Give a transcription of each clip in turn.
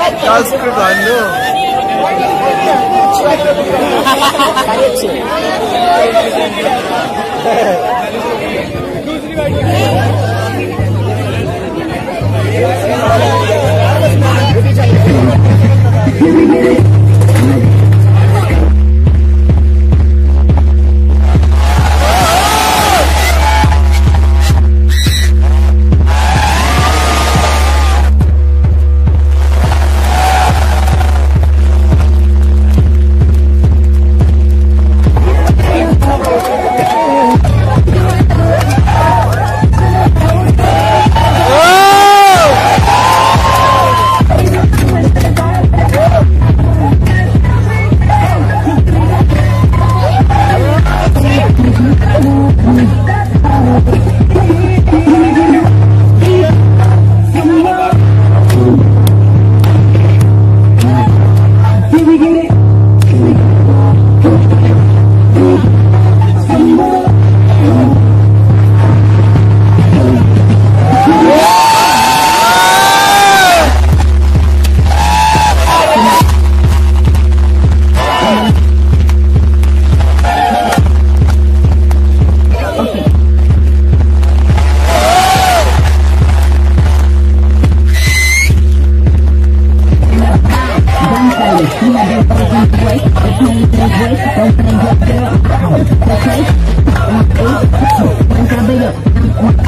That's good, I know. Correction.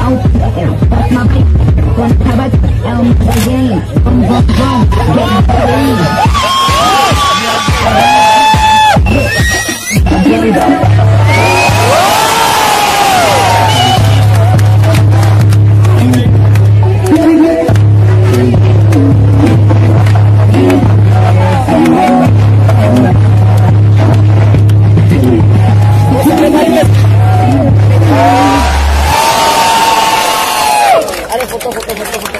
How? Boom, boom, boom. Dale foto, foto, foto, foto.